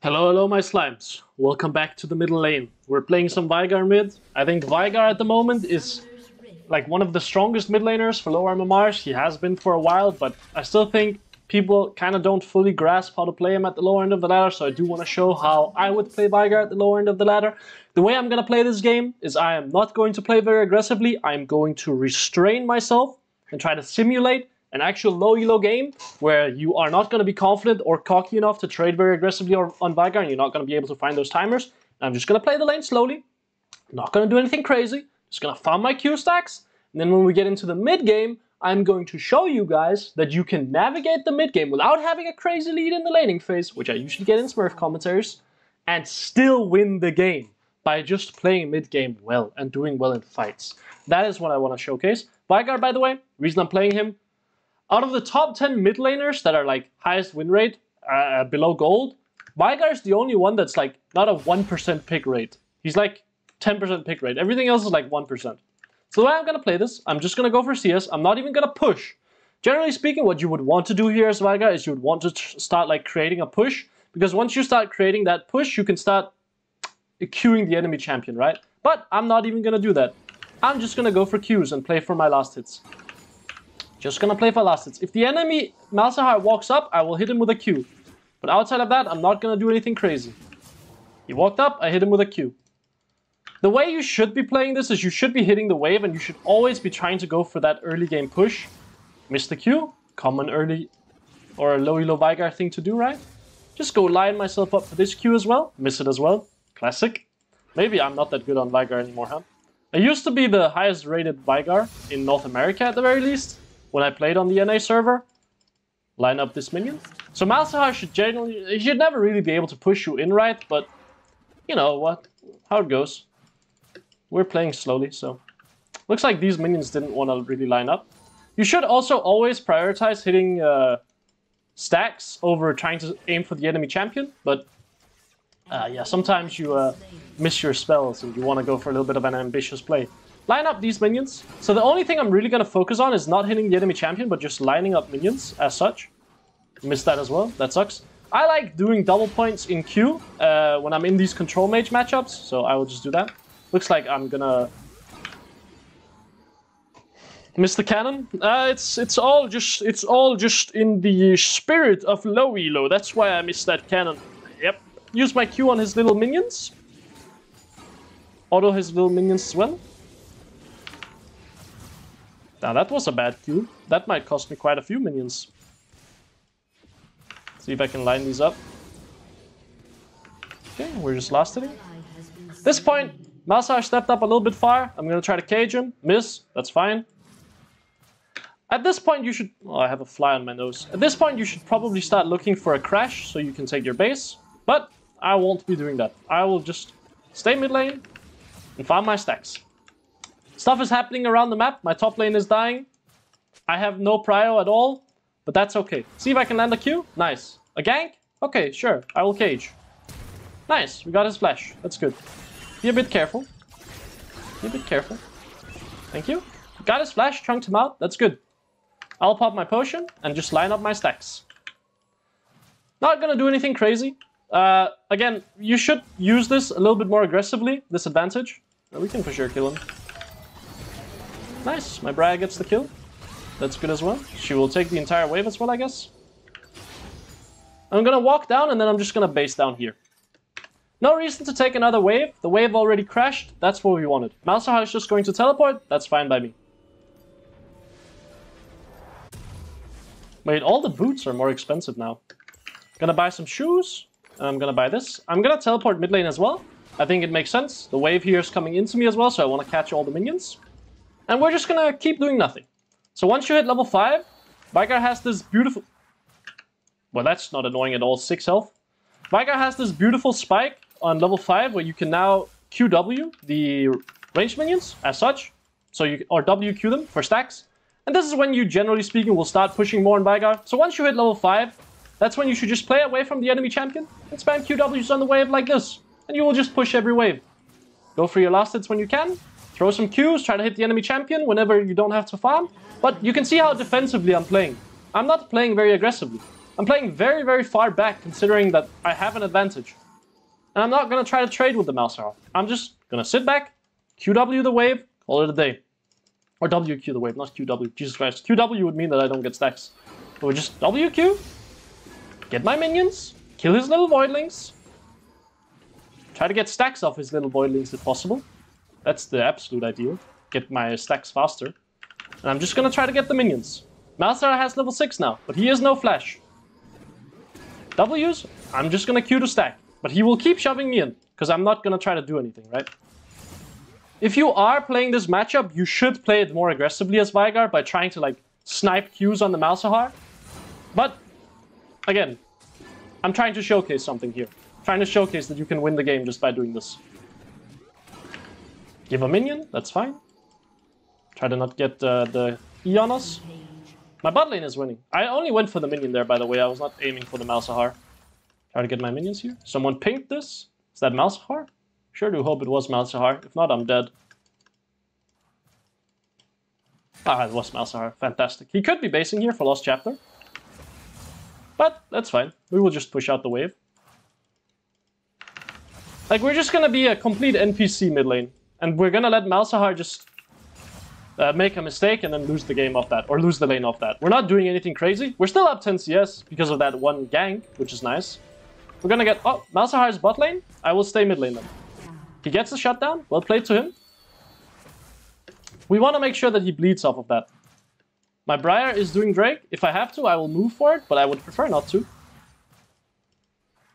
Hello, hello, my slimes. Welcome back to the middle lane. We're playing some Veigar mid. I think Veigar at the moment is like one of the strongest mid laners for lower MMRs. He has been for a while, but I still think people kind of don't fully grasp how to play him at the lower end of the ladder, so I do want to show how I would play Veigar at the lower end of the ladder. The way I'm going to play this game is I am not going to play very aggressively. I'm going to restrain myself and try to simulate an actual low elo game where you are not going to be confident or cocky enough to trade very aggressively on Veigar and you're not going to be able to find those timers. I'm just going to play the lane slowly. not going to do anything crazy. Just going to farm my Q stacks. And then when we get into the mid game, I'm going to show you guys that you can navigate the mid game without having a crazy lead in the laning phase, which I usually get in Smurf commentaries, and still win the game by just playing mid game well and doing well in fights. That is what I want to showcase. Veigar, by the way, reason I'm playing him, out of the top 10 mid laners that are like highest win rate uh, below gold, Veigar is the only one that's like not a 1% pick rate. He's like 10% pick rate. Everything else is like 1%. So the way I'm going to play this, I'm just going to go for CS. I'm not even going to push. Generally speaking, what you would want to do here as Veigar is you would want to start like creating a push. Because once you start creating that push, you can start queuing the enemy champion, right? But I'm not even going to do that. I'm just going to go for Qs and play for my last hits. Just gonna play for last hits. If the enemy Malzahar walks up, I will hit him with a Q. But outside of that, I'm not gonna do anything crazy. He walked up, I hit him with a Q. The way you should be playing this is you should be hitting the wave and you should always be trying to go for that early game push. Miss the Q, common early or a low elo Veigar thing to do, right? Just go line myself up for this Q as well, miss it as well. Classic. Maybe I'm not that good on Veigar anymore, huh? I used to be the highest rated Veigar in North America at the very least when I played on the NA server. Line up this minion. So Malzahar should generally, he should never really be able to push you in right, but you know what, how it goes. We're playing slowly, so. Looks like these minions didn't want to really line up. You should also always prioritize hitting uh, stacks over trying to aim for the enemy champion, but uh, yeah, sometimes you uh, miss your spells and you want to go for a little bit of an ambitious play line up these minions. So the only thing I'm really going to focus on is not hitting the enemy champion, but just lining up minions as such. Missed that as well. That sucks. I like doing double points in Q uh, when I'm in these control mage matchups, so I will just do that. Looks like I'm gonna miss the cannon. Uh, it's it's all just it's all just in the spirit of low elo. That's why I missed that cannon. Yep. Use my Q on his little minions. Auto his little minions as well. Now that was a bad cube. That might cost me quite a few minions. See if I can line these up. Okay, we're just last hitting. this point, Malzahar stepped up a little bit far. I'm gonna try to cage him. Miss, that's fine. At this point you should... Oh, I have a fly on my nose. At this point you should probably start looking for a crash so you can take your base. But I won't be doing that. I will just stay mid lane and farm my stacks. Stuff is happening around the map. My top lane is dying. I have no prio at all, but that's okay. See if I can land a Q. Nice. A gank? Okay, sure. I will cage. Nice. We got his flash. That's good. Be a bit careful. Be a bit careful. Thank you. Got his flash. Chunked him out. That's good. I'll pop my potion and just line up my stacks. Not gonna do anything crazy. Uh, again, you should use this a little bit more aggressively, this advantage. We can for sure kill him. Nice, my Briar gets the kill. That's good as well. She will take the entire wave as well, I guess. I'm gonna walk down and then I'm just gonna base down here. No reason to take another wave. The wave already crashed. That's what we wanted. Malzahar is just going to teleport. That's fine by me. Wait, all the boots are more expensive now. Gonna buy some shoes. I'm gonna buy this. I'm gonna teleport mid lane as well. I think it makes sense. The wave here is coming into me as well, so I want to catch all the minions. And we're just gonna keep doing nothing. So once you hit level 5, Veigar has this beautiful... Well, that's not annoying at all, 6 health. Veigar has this beautiful spike on level 5 where you can now QW the ranged minions as such. So you or WQ them for stacks. And this is when you, generally speaking, will start pushing more on Veigar. So once you hit level 5, that's when you should just play away from the enemy champion and spam QWs on the wave like this. And you will just push every wave. Go for your last hits when you can, Throw some Qs, try to hit the enemy champion whenever you don't have to farm. But you can see how defensively I'm playing. I'm not playing very aggressively. I'm playing very, very far back considering that I have an advantage. And I'm not going to try to trade with the Malzahar. I'm just going to sit back, QW the wave, call it a day. Or WQ the wave, not QW. Jesus Christ. QW would mean that I don't get stacks. We just WQ, get my minions, kill his little voidlings, try to get stacks off his little voidlings if possible. That's the absolute ideal. Get my stacks faster. And I'm just gonna try to get the minions. Malzahar has level 6 now, but he has no flash. W's, I'm just gonna Q to stack. But he will keep shoving me in, because I'm not gonna try to do anything, right? If you are playing this matchup, you should play it more aggressively as Veigar by trying to like snipe Qs on the Malzahar. But, again, I'm trying to showcase something here. trying to showcase that you can win the game just by doing this. Give a minion, that's fine. Try to not get uh, the E on us. My bot lane is winning. I only went for the minion there, by the way. I was not aiming for the Malzahar. Try to get my minions here. Someone pinked this. Is that Malzahar? Sure do hope it was Malzahar. If not, I'm dead. Ah, it was Malzahar. Fantastic. He could be basing here for Lost Chapter. But that's fine. We will just push out the wave. Like, we're just gonna be a complete NPC mid lane. And we're gonna let Malzahar just uh, make a mistake and then lose the game off that. Or lose the lane off that. We're not doing anything crazy. We're still up 10 CS because of that one gank, which is nice. We're gonna get... Oh, Malzahar's bot lane. I will stay mid lane then. He gets the shutdown. Well played to him. We want to make sure that he bleeds off of that. My Briar is doing Drake. If I have to, I will move for it, but I would prefer not to.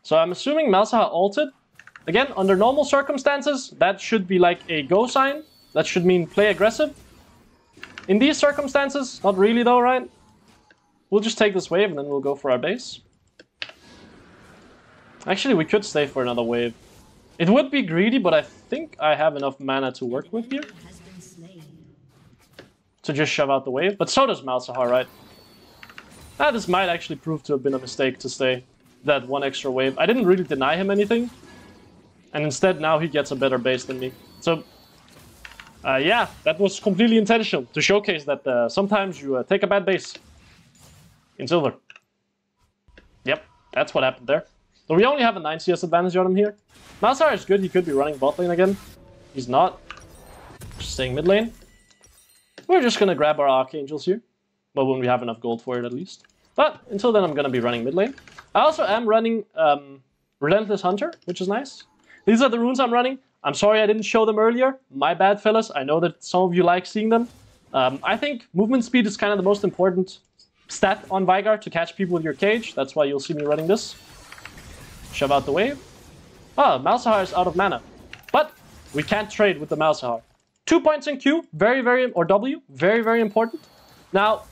So I'm assuming Malzahar ulted. Again, under normal circumstances, that should be like a go sign. That should mean play aggressive. In these circumstances, not really though, right? We'll just take this wave and then we'll go for our base. Actually, we could stay for another wave. It would be greedy, but I think I have enough mana to work with here. To just shove out the wave. But so does Malzahar, right? Ah, this might actually prove to have been a mistake to stay that one extra wave. I didn't really deny him anything. And instead, now he gets a better base than me. So, uh, yeah, that was completely intentional. To showcase that uh, sometimes you uh, take a bad base. In silver. Yep, that's what happened there. So we only have a 9 CS advantage on him here. Malzahar is good, he could be running bot lane again. He's not. Staying mid lane. We're just gonna grab our Archangels here. But when we have enough gold for it at least. But until then I'm gonna be running mid lane. I also am running um, Relentless Hunter, which is nice. These are the runes I'm running. I'm sorry I didn't show them earlier. My bad, fellas. I know that some of you like seeing them. Um, I think movement speed is kind of the most important stat on Veigar to catch people with your cage. That's why you'll see me running this. Shove out the wave. Ah, Malzahar is out of mana. But we can't trade with the Malzahar. Two points in Q, very, very, or W, very, very important. Now,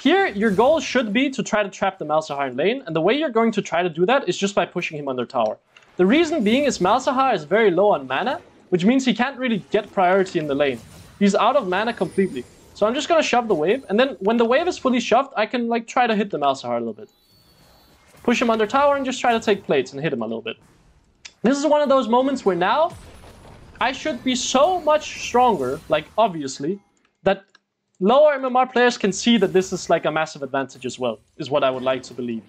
here, your goal should be to try to trap the Malzahar in lane, and the way you're going to try to do that is just by pushing him under tower. The reason being is Malzahar is very low on mana, which means he can't really get priority in the lane. He's out of mana completely. So I'm just gonna shove the wave, and then when the wave is fully shoved, I can like try to hit the Malzahar a little bit. Push him under tower and just try to take plates and hit him a little bit. This is one of those moments where now I should be so much stronger, like obviously, that lower MMR players can see that this is like a massive advantage as well, is what I would like to believe.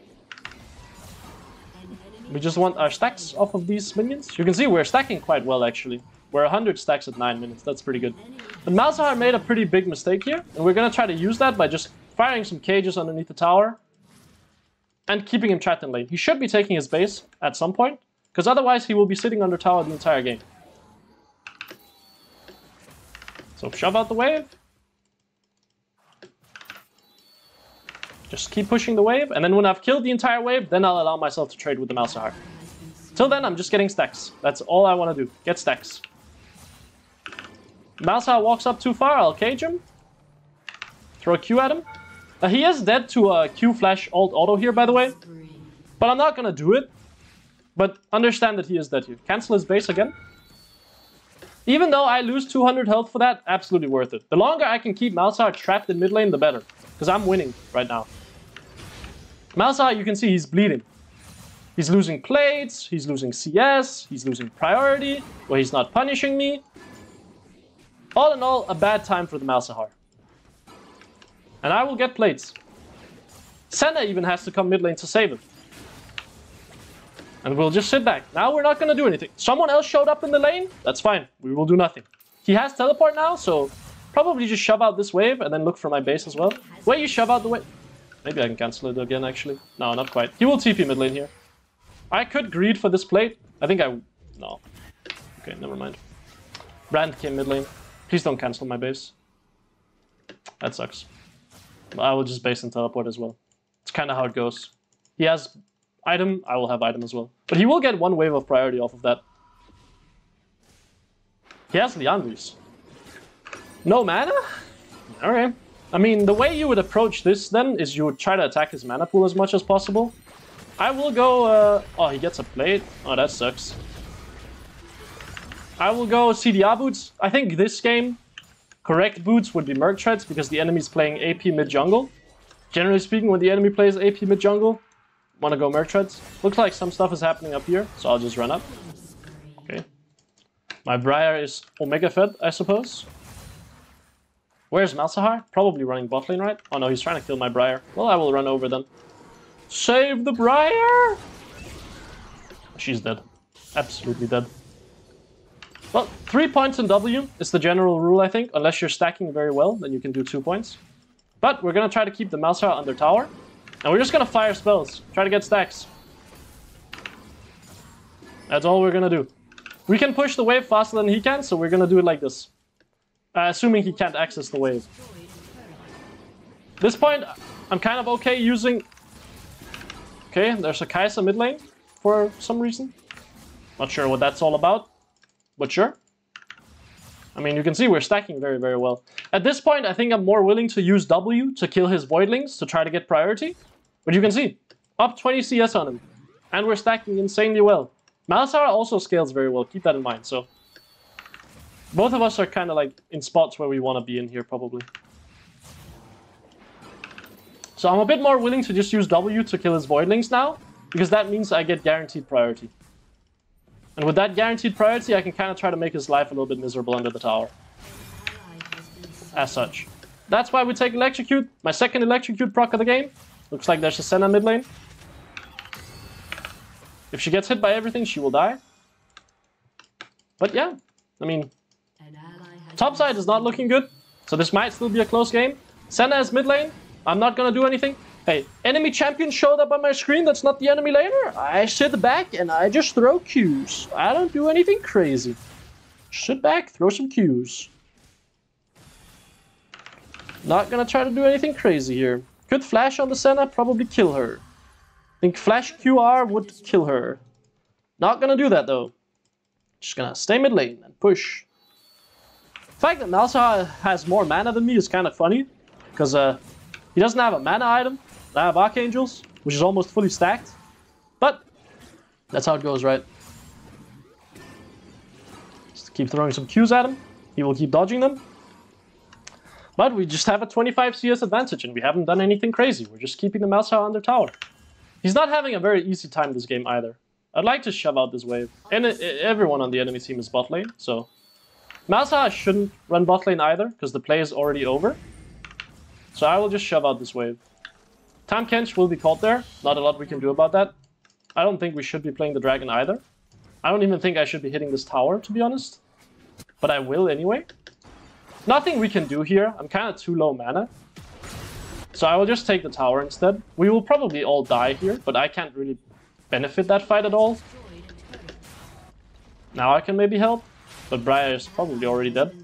We just want our stacks off of these minions. You can see we're stacking quite well actually. We're 100 stacks at 9 minutes, that's pretty good. But Malzahar made a pretty big mistake here, and we're gonna try to use that by just firing some cages underneath the tower and keeping him trapped in lane. He should be taking his base at some point, because otherwise he will be sitting under tower the entire game. So shove out the wave. Just keep pushing the wave, and then when I've killed the entire wave, then I'll allow myself to trade with the Malzahar. Till then, I'm just getting stacks. That's all I want to do. Get stacks. Malzahar walks up too far, I'll cage him. Throw a Q at him. Uh, he is dead to a Q flash alt auto here, by the way. But I'm not gonna do it. But understand that he is dead here. Cancel his base again. Even though I lose 200 health for that, absolutely worth it. The longer I can keep Malzahar trapped in mid lane, the better. Because I'm winning right now. Malzahar, you can see he's bleeding. He's losing plates, he's losing CS, he's losing priority, or he's not punishing me. All in all, a bad time for the Malzahar. And I will get plates. Senna even has to come mid lane to save him. And we'll just sit back. Now we're not going to do anything. Someone else showed up in the lane? That's fine. We will do nothing. He has teleport now, so probably just shove out this wave and then look for my base as well. Wait, you shove out the wave. Maybe I can cancel it again, actually. No, not quite. He will TP mid lane here. I could greed for this plate. I think I... No. Okay, never mind. Brand came mid lane. Please don't cancel my base. That sucks. I will just base and teleport as well. It's kind of how it goes. He has item, I will have item as well. But he will get one wave of priority off of that. He has Liandry's. No mana? Okay. I mean, the way you would approach this then is you would try to attack his mana pool as much as possible. I will go... Uh... Oh, he gets a plate? Oh, that sucks. I will go CDR boots. I think this game, correct boots would be Merc Treads because the enemy's playing AP mid-jungle. Generally speaking, when the enemy plays AP mid-jungle, want to go Merc Treads. Looks like some stuff is happening up here, so I'll just run up. Okay. My Briar is Omega fed, I suppose. Where's Malzahar? Probably running bot lane, right? Oh no, he's trying to kill my Briar. Well, I will run over them. Save the Briar! She's dead. Absolutely dead. Well, three points in W is the general rule, I think. Unless you're stacking very well, then you can do two points. But we're gonna try to keep the Malzahar under tower. And we're just gonna fire spells. Try to get stacks. That's all we're gonna do. We can push the wave faster than he can, so we're gonna do it like this. Uh, assuming he can't access the wave. This point, I'm kind of okay using... Okay, there's a Kai'Sa mid lane for some reason. Not sure what that's all about, but sure. I mean, you can see we're stacking very, very well. At this point, I think I'm more willing to use W to kill his Voidlings to try to get priority. But you can see, up 20 CS on him. And we're stacking insanely well. Malzahar also scales very well, keep that in mind. So both of us are kind of like in spots where we want to be in here, probably. So I'm a bit more willing to just use W to kill his Voidlings now, because that means I get guaranteed priority. And with that guaranteed priority, I can kind of try to make his life a little bit miserable under the tower. As such. That's why we take Electrocute, my second Electrocute proc of the game. Looks like there's a Senna mid lane. If she gets hit by everything, she will die. But yeah, I mean, Top side is not looking good, so this might still be a close game. Senna is mid lane. I'm not gonna do anything. Hey, enemy champion showed up on my screen that's not the enemy laner. I sit back and I just throw Qs. I don't do anything crazy. Sit back, throw some Qs. Not gonna try to do anything crazy here. Could flash on the Senna, probably kill her. Think flash QR would kill her. Not gonna do that though. Just gonna stay mid lane and push. The fact that Malzahar has more mana than me is kind of funny, because uh, he doesn't have a mana item. I have Archangels, which is almost fully stacked. But that's how it goes, right? Just keep throwing some Qs at him. He will keep dodging them. But we just have a 25 CS advantage, and we haven't done anything crazy. We're just keeping the Malzahar under tower. He's not having a very easy time this game either. I'd like to shove out this wave. And uh, everyone on the enemy team is bot lane, so Malzahar shouldn't run bot lane either, because the play is already over. So I will just shove out this wave. Tahm Kench will be caught there. Not a lot we can do about that. I don't think we should be playing the dragon either. I don't even think I should be hitting this tower, to be honest. But I will anyway. Nothing we can do here. I'm kind of too low mana. So I will just take the tower instead. We will probably all die here, but I can't really benefit that fight at all. Now I can maybe help. But Briar is probably already dead.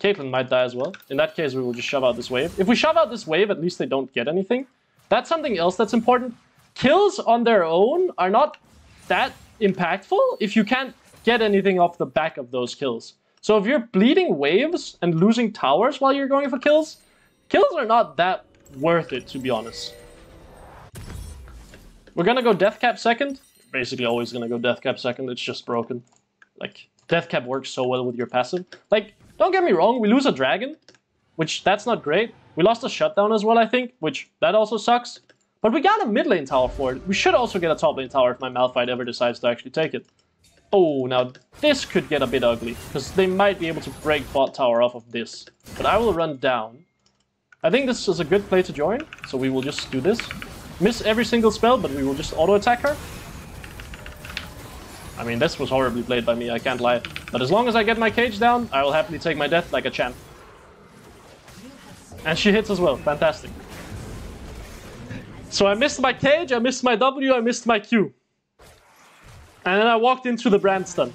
Caitlyn might die as well. In that case, we will just shove out this wave. If we shove out this wave, at least they don't get anything. That's something else that's important. Kills on their own are not that impactful if you can't get anything off the back of those kills. So if you're bleeding waves and losing towers while you're going for kills, kills are not that worth it, to be honest. We're gonna go Deathcap second. Basically always gonna go Deathcap second, it's just broken. Like, Deathcap works so well with your passive. Like, don't get me wrong, we lose a dragon, which that's not great. We lost a shutdown as well, I think, which that also sucks. But we got a mid lane tower for it. We should also get a top lane tower if my Malphite ever decides to actually take it. Oh, now this could get a bit ugly, because they might be able to break bot tower off of this. But I will run down. I think this is a good play to join, so we will just do this. Miss every single spell, but we will just auto-attack her. I mean, this was horribly played by me, I can't lie. But as long as I get my cage down, I will happily take my death like a champ. And she hits as well, fantastic. So I missed my cage, I missed my W, I missed my Q. And then I walked into the Brand stun.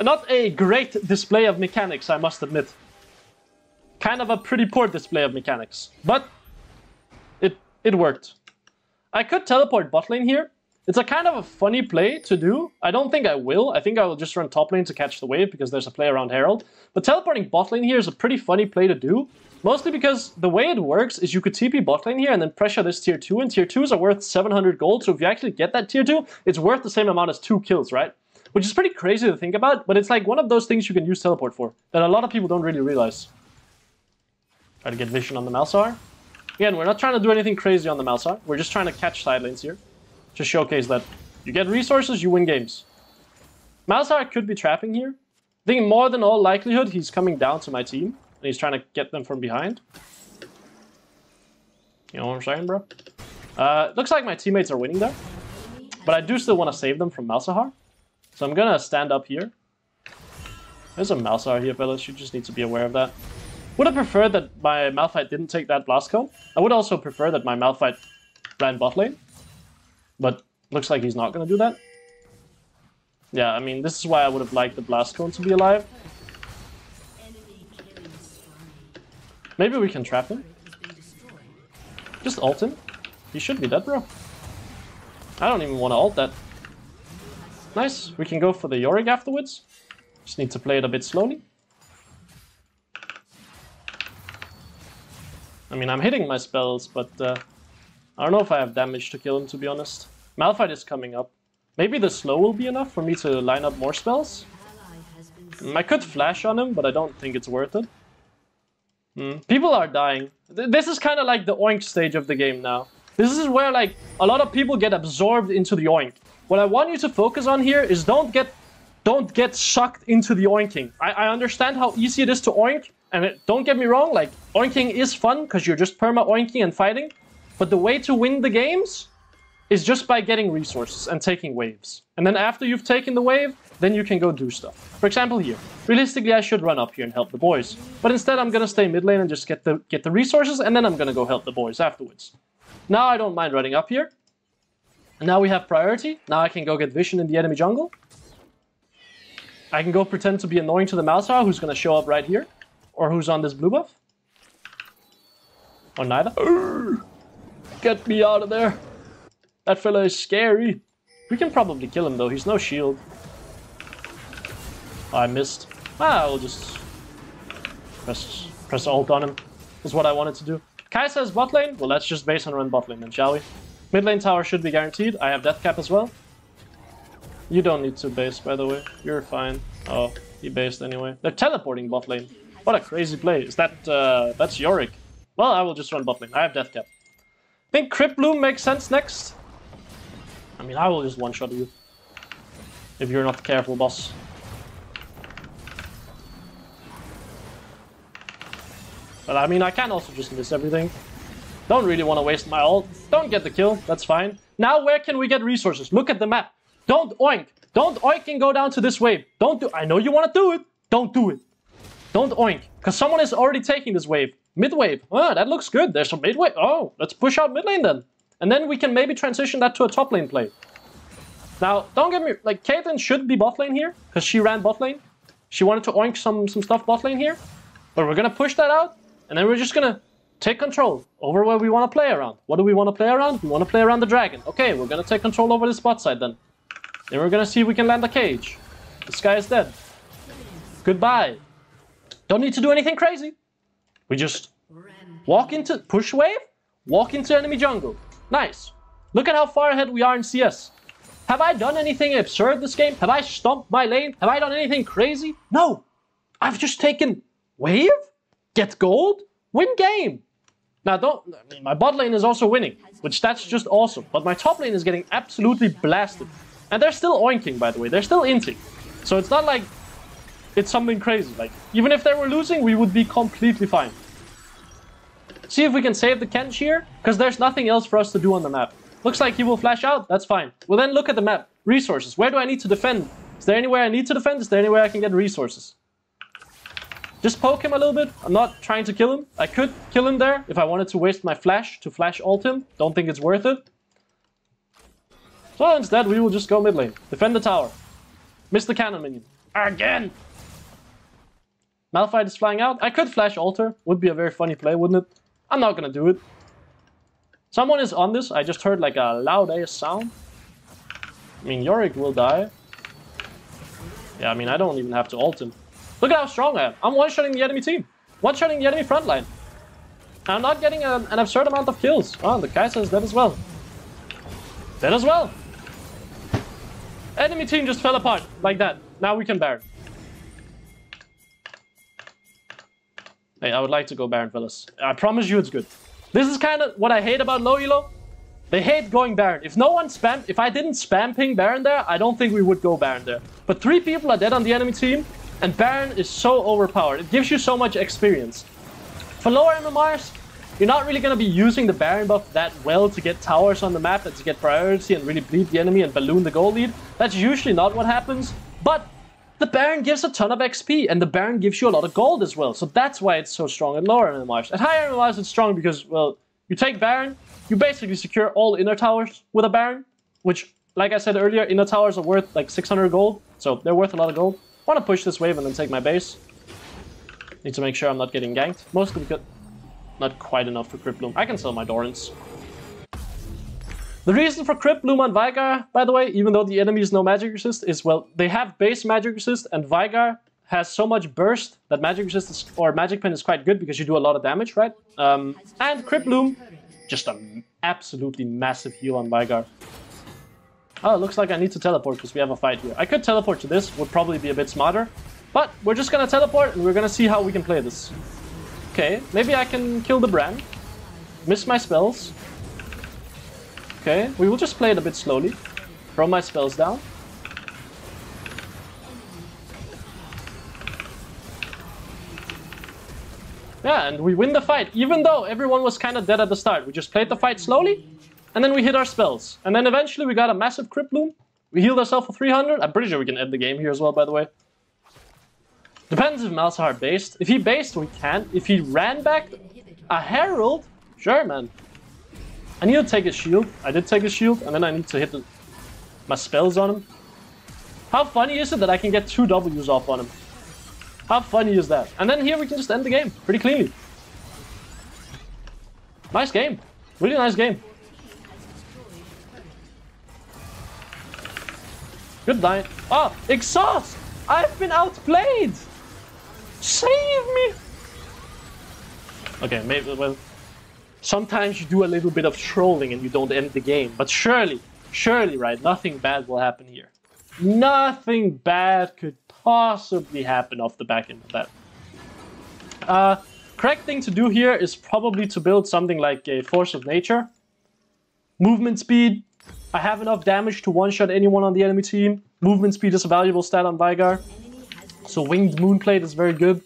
Not a great display of mechanics, I must admit. Kind of a pretty poor display of mechanics. But it it worked. I could teleport bot lane here. It's a kind of a funny play to do. I don't think I will. I think I will just run top lane to catch the wave because there's a play around Herald. But teleporting bot lane here is a pretty funny play to do. Mostly because the way it works is you could TP bot lane here and then pressure this tier 2, and tier 2s are worth 700 gold, so if you actually get that tier 2, it's worth the same amount as 2 kills, right? Which is pretty crazy to think about, but it's like one of those things you can use teleport for, that a lot of people don't really realize. Try to get vision on the Malzahar. Again, we're not trying to do anything crazy on the Malzahar, we're just trying to catch side lanes here. To showcase that you get resources, you win games. Malzahar could be trapping here. I think more than all likelihood, he's coming down to my team. And he's trying to get them from behind. You know what I'm saying, bro? Uh, looks like my teammates are winning there. But I do still want to save them from Malzahar. So I'm gonna stand up here. There's a Malzahar here, fellas. You just need to be aware of that. Would have preferred that my Malphite didn't take that Blast Cone. I would also prefer that my Malphite ran bot lane. But looks like he's not gonna do that. Yeah, I mean, this is why I would have liked the Blast Cone to be alive. Maybe we can trap him. Just ult him. He should be dead, bro. I don't even want to ult that. Nice. We can go for the Yorick afterwards. Just need to play it a bit slowly. I mean, I'm hitting my spells, but uh, I don't know if I have damage to kill him, to be honest. Malphite is coming up. Maybe the slow will be enough for me to line up more spells. I could flash on him, but I don't think it's worth it. Mm. People are dying. This is kind of like the oink stage of the game now. This is where like a lot of people get absorbed into the oink. What I want you to focus on here is don't get don't get sucked into the oinking. I, I understand how easy it is to oink, and it, don't get me wrong, like oinking is fun because you're just perma oinking and fighting. But the way to win the games is just by getting resources and taking waves. And then after you've taken the wave, then you can go do stuff. For example here, realistically I should run up here and help the boys. But instead I'm gonna stay mid lane and just get the, get the resources and then I'm gonna go help the boys afterwards. Now I don't mind running up here. And now we have priority. Now I can go get vision in the enemy jungle. I can go pretend to be annoying to the Malzahar who's gonna show up right here. Or who's on this blue buff. Or neither. Get me out of there. That fella is scary. We can probably kill him though, he's no shield. I missed. Ah, I'll just press press alt on him. Is what I wanted to do. Kai'Sa's bot lane. Well, let's just base and run bot lane then, shall we? Mid lane tower should be guaranteed. I have death cap as well. You don't need to base, by the way. You're fine. Oh, he based anyway. They're teleporting bot lane. What a crazy play. Is that, uh, that's Yorick. Well, I will just run bot lane. I have death cap. Think Crypt Bloom makes sense next? I mean, I will just one-shot you. If you're not careful, boss. But I mean, I can also just miss everything. Don't really want to waste my ult. Don't get the kill, that's fine. Now where can we get resources? Look at the map. Don't oink. Don't oink and go down to this wave. Don't do- I know you want to do it. Don't do it. Don't oink. Because someone is already taking this wave. Mid wave. Oh, ah, that looks good. There's some mid wave. Oh, let's push out mid lane then. And then we can maybe transition that to a top lane play. Now, don't get me... Like, Caitlyn should be bot lane here. Because she ran bot lane. She wanted to oink some, some stuff bot lane here. But we're going to push that out. And then we're just gonna take control over where we want to play around. What do we want to play around? We want to play around the dragon. Okay, we're gonna take control over this bot side then. Then we're gonna see if we can land a cage. This guy is dead. Goodbye. Don't need to do anything crazy. We just walk into push wave, walk into enemy jungle. Nice. Look at how far ahead we are in CS. Have I done anything absurd this game? Have I stomped my lane? Have I done anything crazy? No. I've just taken wave get gold, win game. Now, don't. I mean, my bot lane is also winning, which that's just awesome. But my top lane is getting absolutely blasted, and they're still oinking, by the way. They're still inting, so it's not like it's something crazy. Like, even if they were losing, we would be completely fine. See if we can save the Kench here, because there's nothing else for us to do on the map. Looks like he will flash out, that's fine. Well then look at the map. Resources, where do I need to defend? Is there anywhere I need to defend? Is there anywhere I can get resources? Just poke him a little bit. I'm not trying to kill him. I could kill him there if I wanted to waste my flash to flash ult him. Don't think it's worth it. So instead, we will just go mid lane. Defend the tower. Miss the cannon minion. Again! Malphite is flying out. I could flash altar. Would be a very funny play, wouldn't it? I'm not gonna do it. Someone is on this. I just heard like a loud ass sound. I mean, Yorick will die. Yeah, I mean, I don't even have to ult him. Look at how strong I am. I'm one-shotting the enemy team. One-shotting the enemy front line. I'm not getting a, an absurd amount of kills. Oh, the Kai'Sa is dead as well. Dead as well. Enemy team just fell apart. Like that. Now we can Baron. Hey, I would like to go Baron, fellas. I promise you it's good. This is kind of what I hate about low elo. They hate going Baron. If no one spam, if I didn't spam ping Baron there, I don't think we would go Baron there. But three people are dead on the enemy team, and Baron is so overpowered. It gives you so much experience. For lower MMRs, you're not really going to be using the Baron buff that well to get towers on the map and to get priority and really bleed the enemy and balloon the goal lead. That's usually not what happens. But the Baron gives a ton of XP, and the Baron gives you a lot of gold as well. So that's why it's so strong at lower MMRs. At higher MMRs, it's strong because, well, you take Baron, you basically secure all inner towers with a Baron, which, like I said earlier, inner towers are worth like 600 gold, so they're worth a lot of gold. want to push this wave and then take my base. Need to make sure I'm not getting ganked. Mostly because... Not quite enough for Crypt Bloom. I can sell my Dorans. The reason for Crypt on Veigar, by the way, even though the enemy is no magic resist, is, well, they have base magic resist, and Veigar has so much burst that magic resist is, or magic pen is quite good because you do a lot of damage, right? Um, and Crypt Bloom, just an absolutely massive heal on Veigar. Oh, it looks like I need to teleport because we have a fight here. I could teleport to this, would probably be a bit smarter. But we're just gonna teleport and we're gonna see how we can play this. Okay, maybe I can kill the Brand. Miss my spells. Okay, we will just play it a bit slowly. Throw my spells down. Yeah, and we win the fight, even though everyone was kind of dead at the start. We just played the fight slowly, and then we hit our spells. And then eventually we got a massive Crypt Bloom. We healed ourselves for 300. I'm pretty sure we can end the game here as well, by the way. Depends if Malzahar based. If he based, we can. If he ran back a Herald, sure, man. I need to take his shield. I did take his shield, and then I need to hit the, my spells on him. How funny is it that I can get two W's off on him? How funny is that? And then here we can just end the game pretty cleanly. Nice game. Really nice game. Good night. Oh, exhaust! I've been outplayed! Save me! Okay, maybe, well, sometimes you do a little bit of trolling and you don't end the game. But surely, surely, right, nothing bad will happen here. Nothing bad could possibly happen off the back end of that. Uh, correct thing to do here is probably to build something like a Force of Nature. Movement speed. I have enough damage to one-shot anyone on the enemy team. Movement speed is a valuable stat on Veigar. So Winged Moonplate is very good.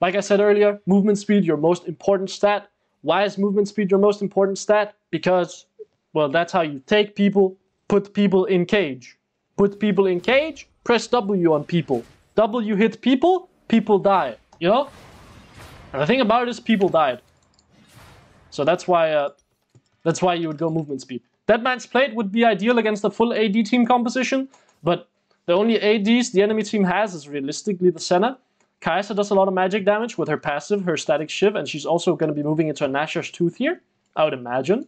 Like I said earlier, movement speed, your most important stat. Why is movement speed your most important stat? Because, well, that's how you take people, put people in cage. Put people in cage, press W on people. W hit people, people die, you know? And the thing about it is people died. So that's why uh, that's why you would go movement speed. Deadman's Plate would be ideal against a full AD team composition, but the only ADs the enemy team has is realistically the Senna. Kai'Sa does a lot of magic damage with her passive, her Statikk Shiv, and she's also going to be moving into a Nashor's Tooth here, I would imagine.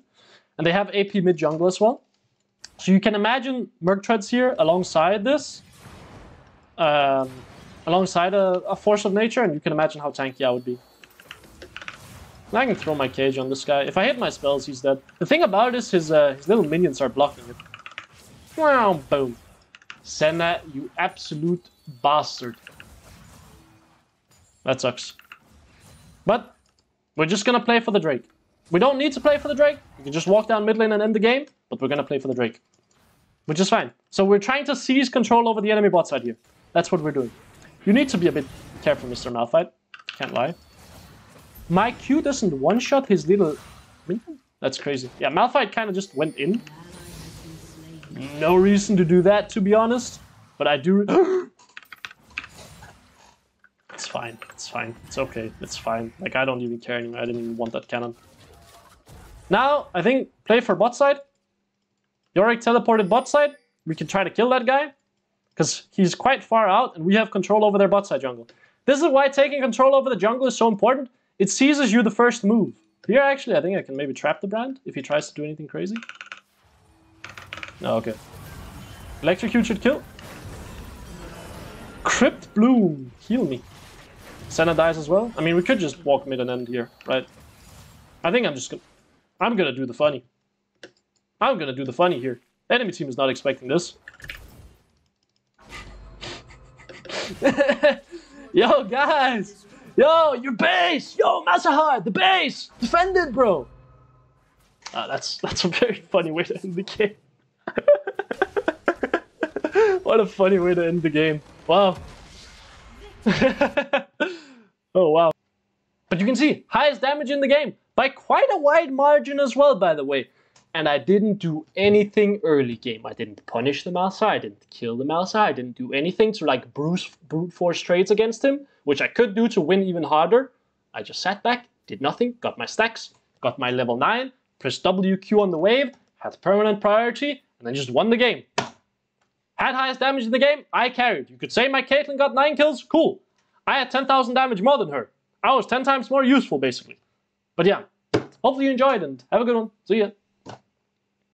And they have AP mid jungle as well. So you can imagine Merc Treads here alongside this, um, alongside a, a, Force of Nature, and you can imagine how tanky I would be. And I can throw my cage on this guy. If I hit my spells, he's dead. The thing about it is his, uh, his little minions are blocking it. Wow, boom. Senna, you absolute bastard. That sucks. But we're just gonna play for the Drake. We don't need to play for the Drake. We can just walk down mid lane and end the game, but we're gonna play for the Drake. Which is fine. So we're trying to seize control over the enemy bot side here. That's what we're doing. You need to be a bit careful, Mr. Malphite. Can't lie. My Q doesn't one-shot his little... That's crazy. Yeah, Malphite kind of just went in. No reason to do that, to be honest. But I do... fine. It's fine. It's okay. It's fine. Like, I don't even care anymore. I didn't even want that cannon. Now, I think play for bot side. Yorick teleported bot side. We can try to kill that guy. Because he's quite far out, and we have control over their bot side jungle. This is why taking control over the jungle is so important. It seizes you the first move. Here, actually, I think I can maybe trap the Brand if he tries to do anything crazy. No, okay. Electrocute should kill. Crypt Bloom, heal me. Senna dies as well. I mean, we could just walk mid and end here, right? I think I'm just gonna... I'm gonna do the funny. I'm gonna do the funny here. Enemy team is not expecting this. Yo, guys! Yo, your base! Yo, Malzahar, the base! Defend it, bro! Uh, that's that's a very funny way to end the game. what a funny way to end the game. Wow. oh, wow. But you can see, highest damage in the game. By quite a wide margin as well, by the way and I didn't do anything early game. I didn't punish the Malsa, I didn't kill the Malsa, I didn't do anything to like brute, brute force trades against him, which I could do to win even harder. I just sat back, did nothing, got my stacks, got my level 9, pressed WQ on the wave, had permanent priority, and then just won the game. Had highest damage in the game, I carried. You could say my Caitlyn got 9 kills, cool. I had 10,000 damage more than her. I was 10 times more useful, basically. But yeah, hopefully you enjoyed and have a good one. See ya.